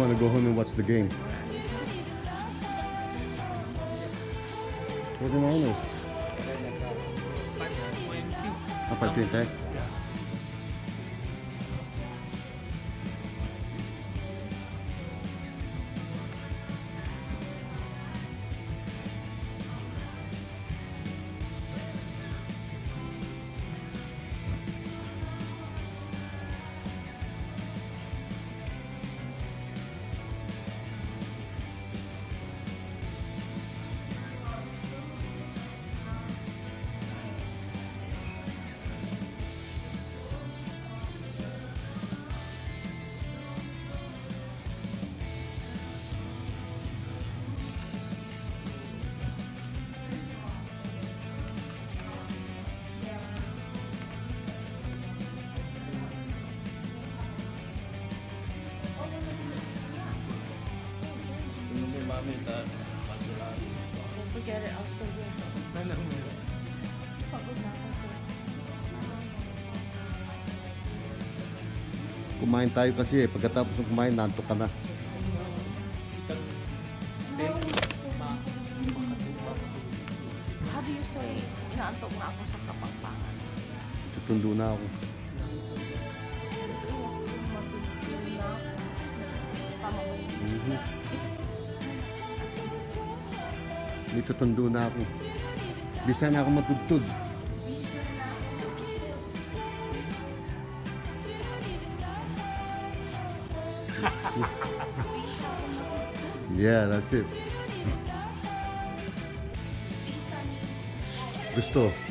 want to go home and watch the game. We're going to own it. Apartment, eh? 5.20? Hindi mami ta pagsulali. Forget it, I'll still do it. Pagod na ako. Kumain tayo kasi eh. Pagkatapos ng kumain, nantok ka na. How do you say, inaantok na ako sa kapangpangan? Tutundo na ako. Matutulog May tutundo na ako. Bisa na ako matutod. yeah, that's it. Gusto.